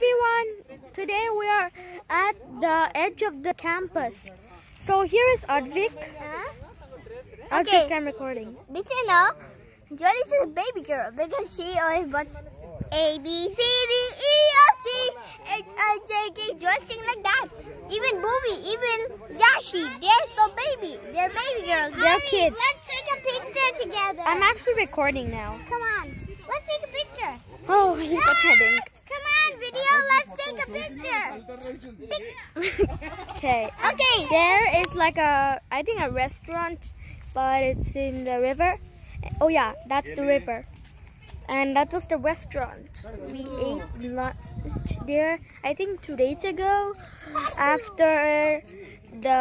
everyone! Today we are at the edge of the campus. So here is Advik. Huh? Advik, Okay. I'm recording. Did you know? Jolly's is a baby girl because she always wants A, B, C, D, E, F, G, H, I, J, K. Joy sing like that. Even Bhuvi, even Yashi, they're so baby. They're baby girls. They're Hurry, kids. Let's take a picture together. I'm actually recording now. Come on. Let's take a picture. Oh, he's pretending. Come on, video. Let's take a picture. Okay. Okay. There is like a, I think a restaurant, but it's in the river. Oh yeah, that's the river. And that was the restaurant. We ate lunch there, I think two days ago, after the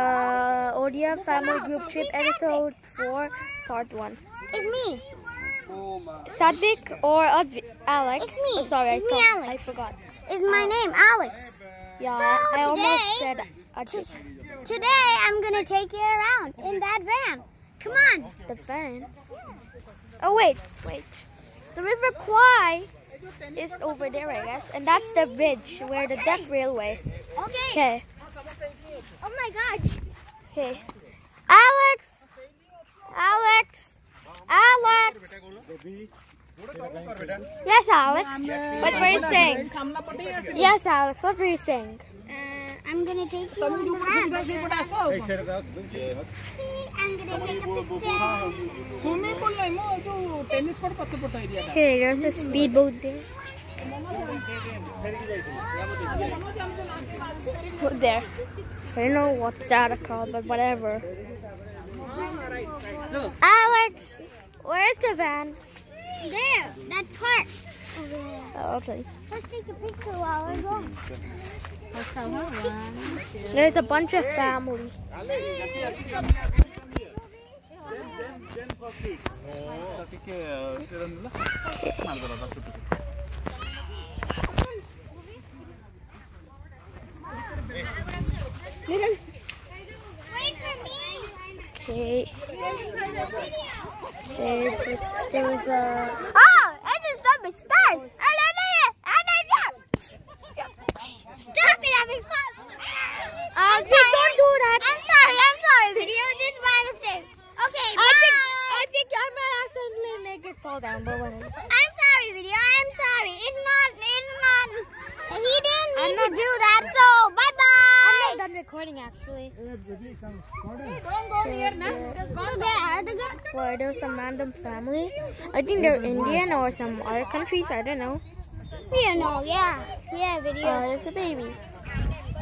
Odiya Family Group Trip episode 4, part 1. It's me. Sadvik or Advi- Alex? It's me. Oh, sorry, It's I, me, thought- Alex. I forgot. It's my oh. name, Alex. Yeah, So I, I almost today- said Advik. Today, I'm going to take you around in that van. Come on. The van. Oh wait, wait. The River Kwai is over there, I guess, and that's the bridge where the Death Railway. Okay. Okay, Oh my gosh. okay. Alex, Alex, Alex. Yes, Alex. What were you saying? Yes, Alex. What were you saying? Uh, I'm gonna take you on the hand. Yes. I'm gonna take a picture. Swimming pool, I tennis court idea. There's a speedboat there. Put there. I don't know what's that called, but whatever. Alex where's the van? There, that part. Over there. Oh, okay. Let's take a picture while we're going. There's a bunch of family. ଟିକେ Okay. Okay, there was a. Oh, I just stopped my don't know it. I know. Stop it, fun. Uh, please don't do that. I'm sorry, I'm sorry, video. This is my mistake. Okay, I think, bye. I think I might accidentally make it fall down, but whatever. I'm sorry, video. I'm sorry. It's not, it's not. He didn't I'm mean not- to do that, so bye bye. I'm not done recording actually. So there are the girls. Well, there was some random family. I think they're Indian or some other countries. I don't know. We don't know. Yeah, yeah, video. Uh, there's a baby.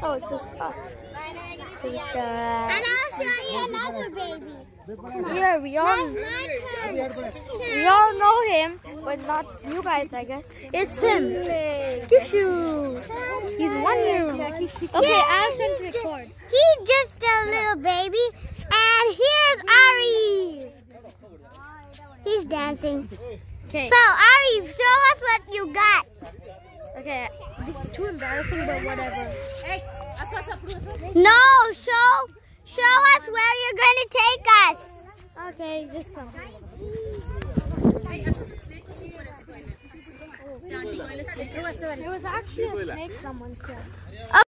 Oh, it's just uh, there's, uh, and I'll show you another baby. yeah, we all we all know him, but not you guys, I guess. It's him, Kishu. He's one year old. Okay, I'll send to record. He's just a little baby. And here's Ari. He's Okay, So, Ari, show us what you got. okay. This is too embarrassing, but whatever. Hey. No, show show us where you're going to take us. Okay. It was, it was actually a snake someone killed.